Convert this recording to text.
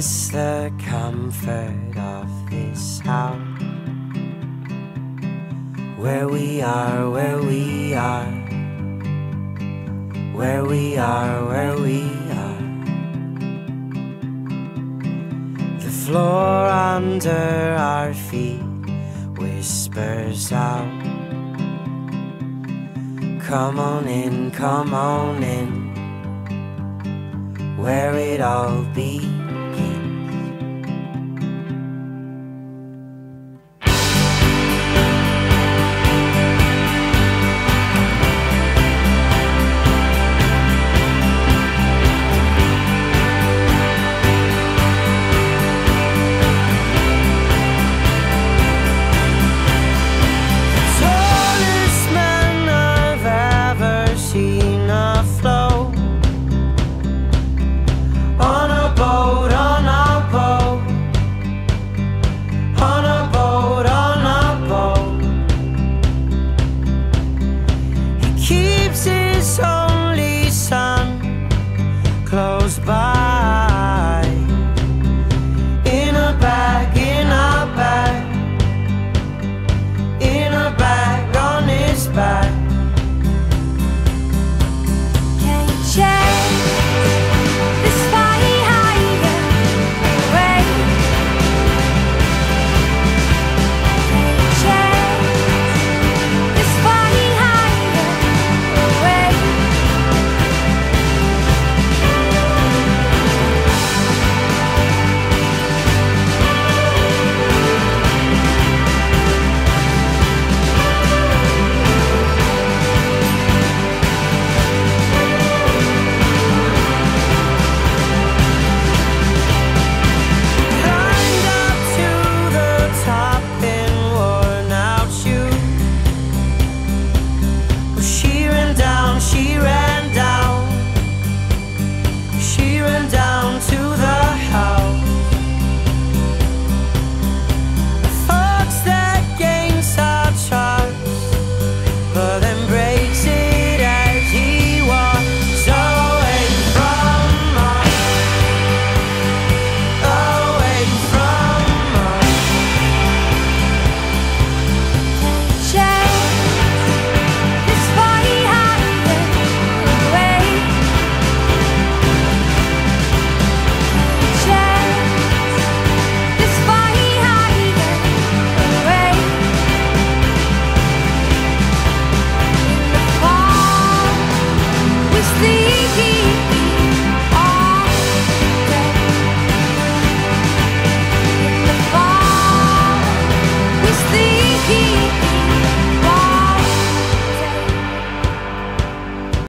miss the comfort of this house. Where we are, where we are. Where we are, where we are. The floor under our feet whispers out. Come on in, come on in where it all began. goes by.